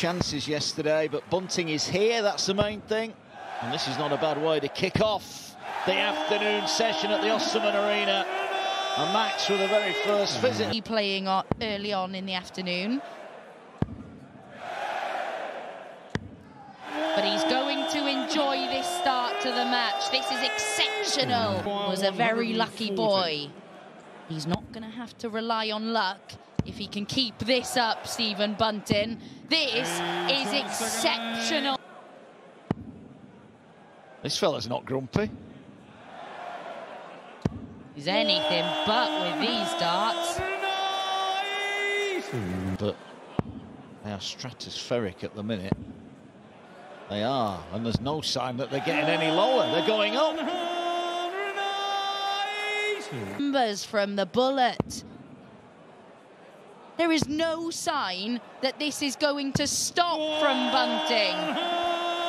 chances yesterday, but Bunting is here, that's the main thing. And this is not a bad way to kick off the afternoon session at the Ostermann Arena. And Max for the very first visit. He playing on, early on in the afternoon. But he's going to enjoy this start to the match. This is exceptional. Was a very lucky boy. He's not going to have to rely on luck if he can keep this up, Stephen Bunting. This is exceptional. This fella's not grumpy. He's anything but with these darts. But they are stratospheric at the minute. They are, and there's no sign that they're getting any lower. They're going up. Numbers from the bullet. There is no sign that this is going to stop from Bunting.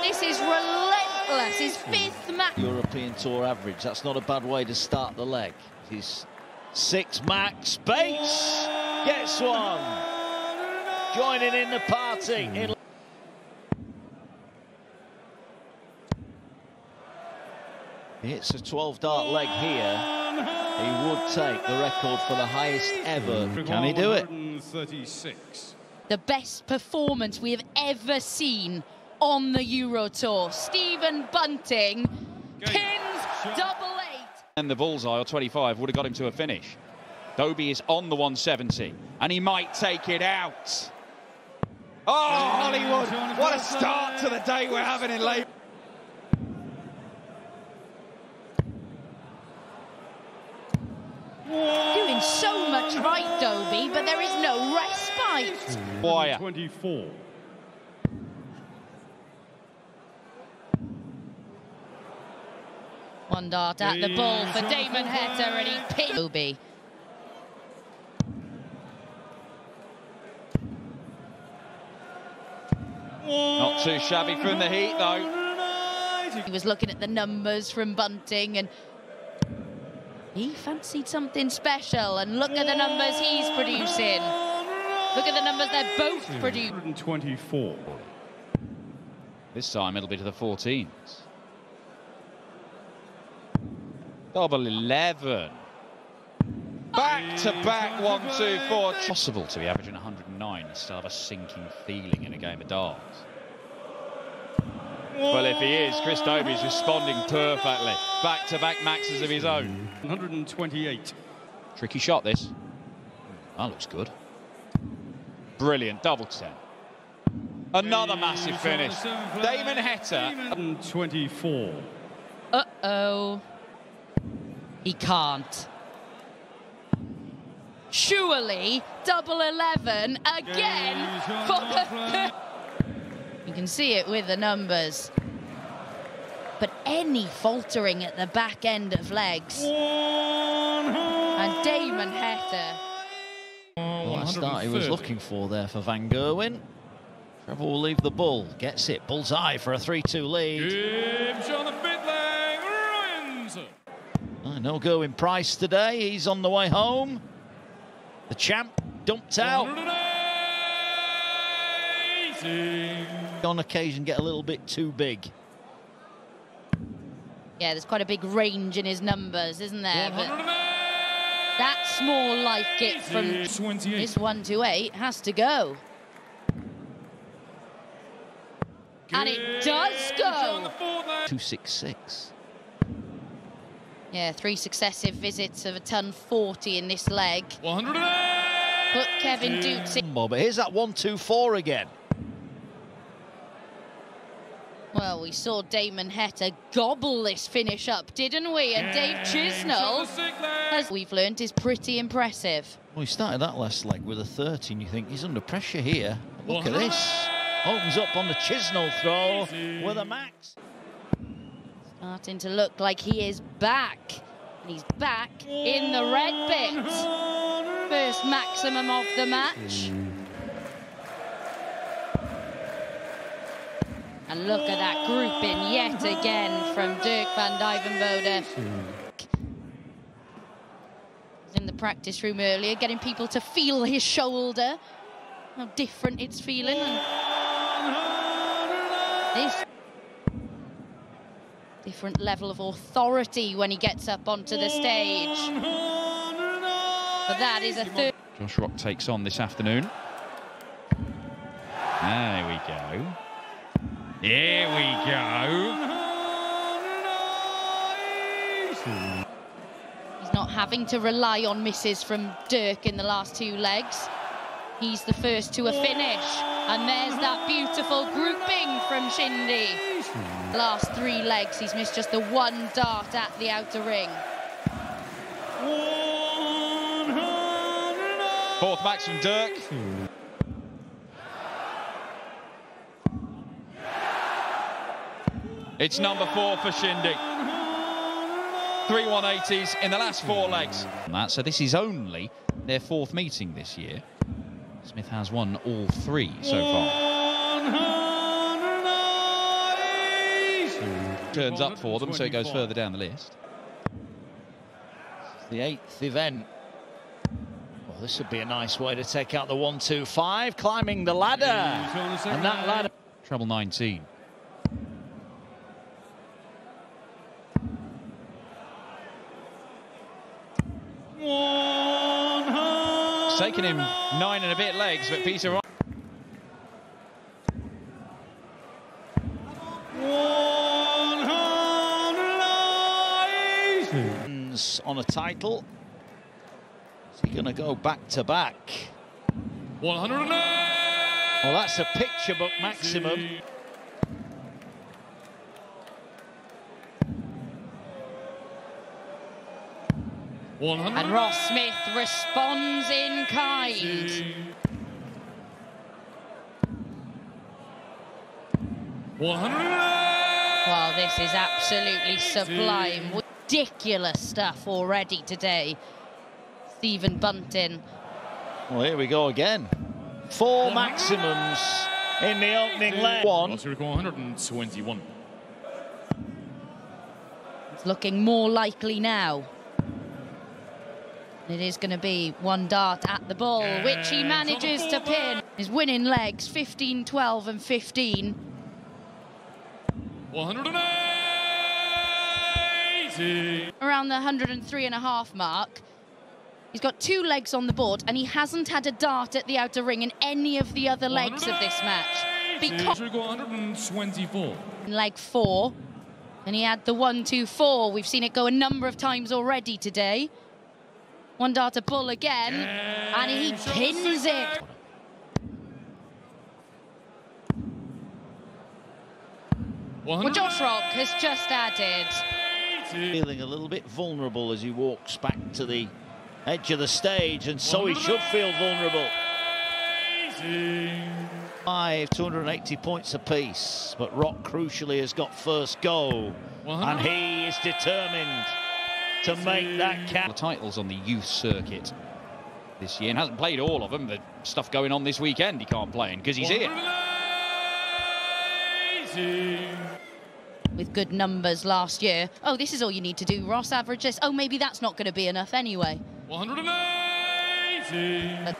This is relentless. His hmm. fifth match. European Tour average. That's not a bad way to start the leg. He's six max. Bates gets one. Joining in the party. In hmm. It's a 12 dart leg here. He would take the record for the highest ever. Can he do it? The best performance we have ever seen on the Euro Tour. Stephen Bunting pins double eight. And the bullseye, or 25, would have got him to a finish. Dobey is on the 170, and he might take it out. Oh, Hollywood, what a start to the day we're having in late. Doing so much right, Dobey, but there is no respite. Wire. 24. One dart at the ball for Damon Heta, and he pinned Dobey. Not too shabby from the heat, though. He was looking at the numbers from Bunting and he fancied something special. And look at the numbers he's producing. Look at the numbers they're both producing. 124. This time it'll be to the 14s. Double 11. Back to back, one, two, four. Possible to be averaging 109 and still have a sinking feeling in a game of darts. Well, if he is, Chris Dobey's responding perfectly. Back to back maxes of his own. 128. Tricky shot, this. That looks good. Brilliant, double 10. Another massive finish. Damon Heta. 124. Uh-oh. He can't. Surely, double 11 again for the... You can see it with the numbers. But any faltering at the back end of legs. And Damon Heta. What a start he was looking for there for Van Gerwen. Trevor will leave the bull. Gets it. Bullseye for a 3-2 lead. Gibbs on the bit leg. Ryans. Oh, no Gerwyn Price today. He's on the way home. The champ dumped out. 180. On occasion get a little bit too big. Yeah, there's quite a big range in his numbers, isn't there? But 180. that's more like from 28. this 1 to 8 has to go. And it does Gibbs on the go. 266. Yeah, three successive visits of a ton 40 in this leg. 108. Put Kevin Doets in. But here's that 1-2-4 again. Well, we saw Damon Heta gobble this finish up, didn't we? And Dave Gibbs Chisnall, as we've learned, is pretty impressive. Well, he started that last leg with a 13. you think he's under pressure here. Look at this. Opens up on the Chisnall throw with a max. Starting to look like he is back. And he's back in the red bit. First maximum of the match. And look at that grouping yet again from Dirk van Duijvenbode. In the practice room earlier, getting people to feel his shoulder, how different it's feeling. This different level of authority when he gets up onto the stage. But that is a third. Josh Rock takes on this afternoon. There we go. Here we go. He's not having to rely on misses from Dirk in the last two legs. He's the first to a finish. And there's that beautiful grouping from Shindy. Last three legs, he's missed just the one dart at the outer ring. Fourth max from Dirk. It's number four for Shindy. Three 180s in the last four legs. So this is only their fourth meeting this year. Smith has won all three so far. Turns up for them, so it goes further down the list. The eighth event. Well, this would be a nice way to take out the one-two-five, climbing the ladder. And that ladder. Treble 19. It's taken him nine and a bit legs, but Peter Wright. on a title. Is he going to go back to back? 108. Well, that's a picture book maximum. And Ross Smith responds in kind. Well, this is absolutely sublime. Ridiculous stuff already today. Stephen Bunting. Well, here we go again. Four maximums in the opening leg. One. 121. It's looking more likely now. It is going to be one dart at the ball, which he manages to pin. His winning legs, 15, 12 and 15. 180. Around the 103 and a half mark. He's got two legs on the board and he hasn't had a dart at the outer ring in any of the other legs of this match. Because 124. leg four, and he had the one, two, four. We've seen it go a number of times already today. One dart to bull again, and he pins it. Well, Josh Rock has just added. Feeling a little bit vulnerable as he walks back to the edge of the stage, and so he should feel vulnerable. Five, 280 points apiece, but Rock crucially has got first go, and he is determined to make that count. The titles on the youth circuit this year and hasn't played all of them. The stuff going on this weekend he can't play in because he's here. with good numbers last year. Oh, this is all you need to do, Ross. Average this. Oh, maybe that's not going to be enough anyway. 180.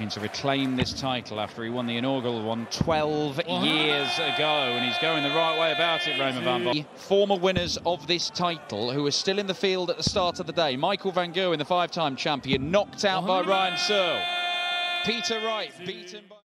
Looking to reclaim this title after he won the inaugural one 12 years ago, and he's going the right way about it, Raymond Van Barneveld. Former winners of this title who are still in the field at the start of the day. Michael Van Gerwen, the five-time champion, knocked out by Ryan Searle. Peter Wright, beaten by...